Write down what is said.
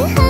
behind